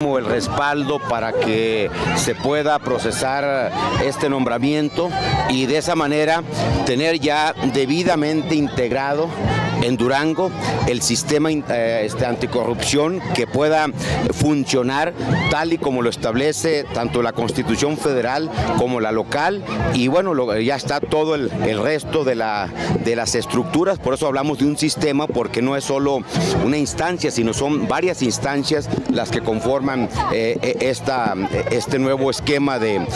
el respaldo para que se pueda procesar este nombramiento y de esa manera tener ya debidamente integrado en Durango el sistema eh, este, anticorrupción que pueda funcionar tal y como lo establece tanto la Constitución Federal como la local. Y bueno, ya está todo el, resto de, la, de las estructuras, por eso hablamos de un sistema porque no es solo una instancia, sino son varias instancias las que conforman eh, e, esta, este nuevo esquema de,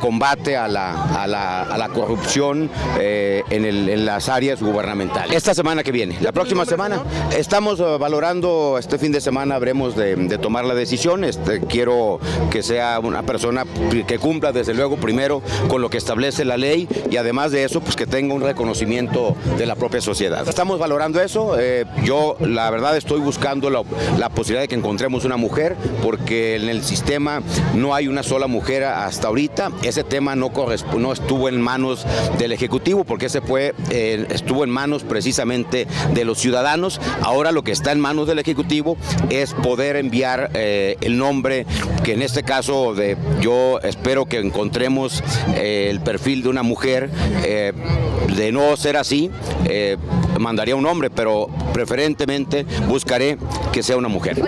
combate a la, a la, corrupción eh, en, en las áreas gubernamentales. Esta semana que viene. La próxima semana estamos eh, valorando, este fin de semana habremos de, tomar la decisión. Este, quiero que sea una persona que cumpla desde luego primero con lo que establece la ley y además de eso pues que tenga un reconocimiento de la propia sociedad. Estamos valorando eso. Eh, yo la verdad estoy buscando la, posibilidad de que encontremos una mujer porque en el sistema no hay una sola mujer hasta ahorita. Ese tema no, no estuvo en manos del Ejecutivo porque ese fue, eh, estuvo en manos precisamente de los ciudadanos. Ahora lo que está en manos del Ejecutivo es poder enviar eh, el nombre, que en este caso de, yo espero que encontremos eh, el perfil de una mujer. De no ser así, mandaría un hombre, pero preferentemente buscaré que sea una mujer.